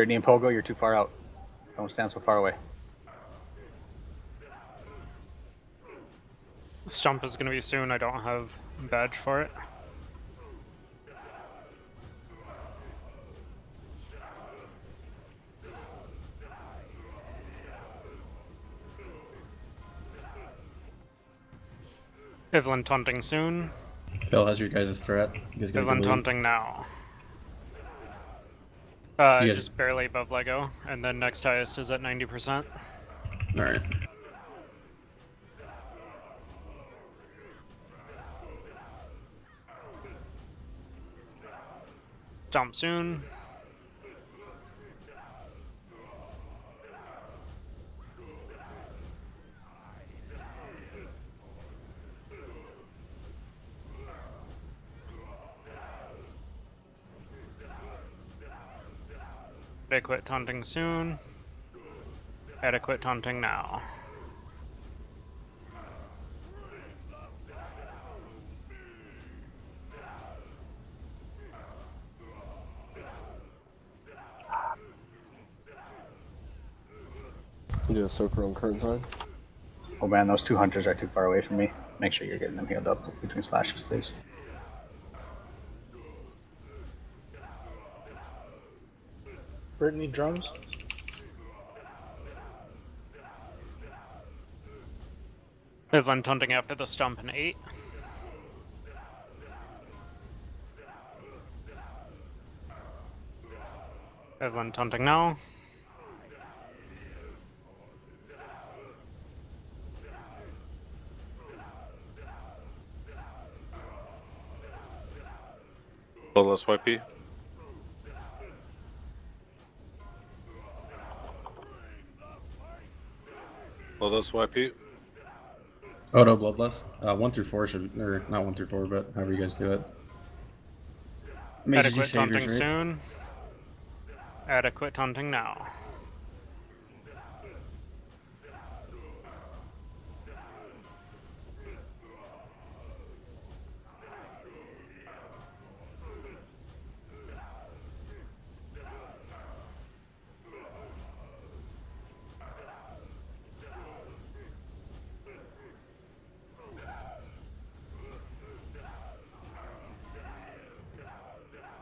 Brittany and Pogo, you're too far out. Don't stand so far away. Stomp is gonna be soon. I don't have a badge for it. Evelyn taunting soon. Phil, how's your guys' threat? You guys got a Evelyn taunting now. Uh, guys- just barely above Lego, and then next highest is at 90%. Alright. Jump soon. Adequate taunting soon. Adequate taunting now. You do a soaker on curtain side. Oh man, those two hunters are too far away from me. Make sure you're getting them healed up between slashes, please. Brittany drums. Evelyn taunting after the stomp in 8. Evelyn taunting now. Bloodlust YP. Bloodlust YP. Oh no, Bloodlust. Uh, 1 through 4 should. Or not 1 through 4, but however you guys do it. Mages Adequate taunting Saviors, right? soon. Adequate taunting now.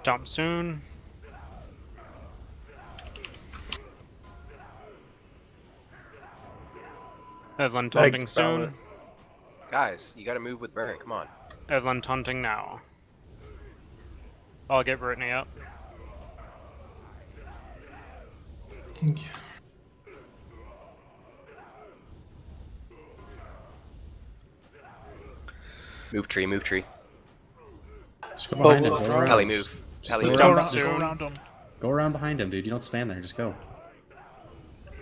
Jump soon. Evelyn taunting Thanks, soon. fella. Guys, you gotta move with Burn. Come on. Evelyn taunting now. I'll get Brittany up. Thank you. Move tree, move tree. Just go behind oh, him. Bubbles Go drop. around, Kelly, move. Just go. Jump around, around, just go Go around him. go around behind him, dude. You don't stand there. Just go.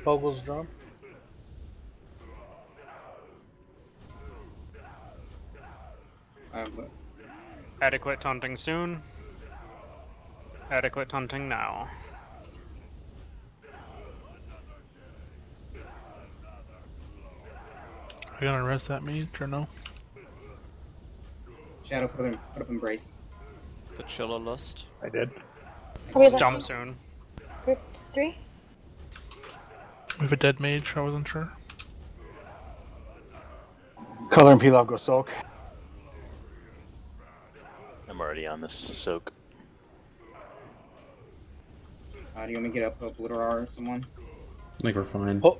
Bogle's drum. Adequate taunting soon. Adequate taunting now. Are you gonna arrest that mage or no? Shadow, put up, in, put up embrace. The Chiller Lust. I did. Are we left Jump in soon. group three? We have a dead mage, I wasn't sure. Color and peel off, go soak. I'm already on this soak. Uh, do you want me to get up a Blitter R or someone? I think we're fine. Oh,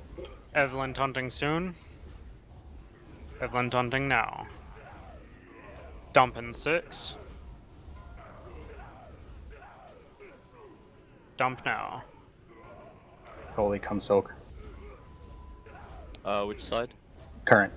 Evelyn taunting soon. Evelyn taunting now. Dump in six. Dump now. Holy, come soak. Uh, which side? Current.